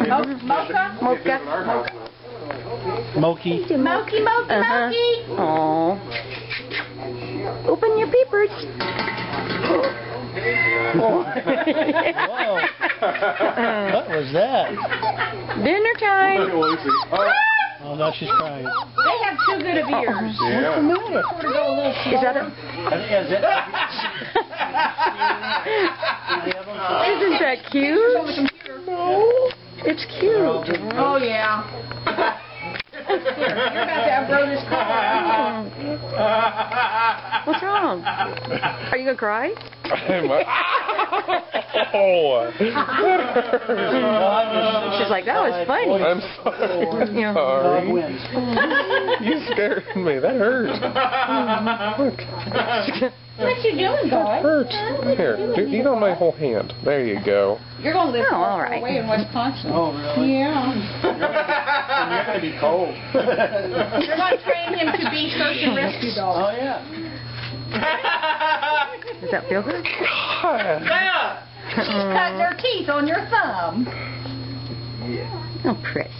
Oh, mocha? Mocha. Moki. Moki, moki, Uh-huh. moki. Oh. Open your peepers. Whoa. What was that? Dinner time. Oh, now she's crying. They have too good of ears. Yeah. Is that a... Is it? Isn't that cute? It's cute. Oh, yeah. You're about to outgrow this car. What's wrong? Are you gonna cry? oh, She's like, that was funny. I'm sorry. Yeah. Dog sorry. You scared me. That hurt. Look, What you doing, guys? hurts. Here, do, eat on my whole hand. There you go. You're going to live Oh, far, all far right. away in Wisconsin. Oh, really? Yeah. You're going to be cold. You're going to train him to be search and rescue dog. Oh, yeah. Does that feel good? She's cutting her teeth on your thumb. Yeah. Oh, precious.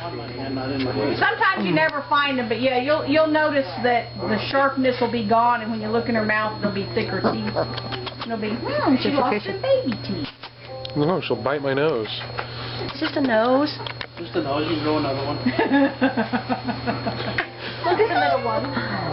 On my hand, not in my hand. Sometimes you never find them, but yeah, you'll you'll notice that the sharpness will be gone, and when you look in her mouth, there'll be thicker teeth. It'll be, hmm, she lost fisher. her baby teeth. No, she'll bite my nose. It's just a nose. Just a nose, you can grow another one. Look at the little one.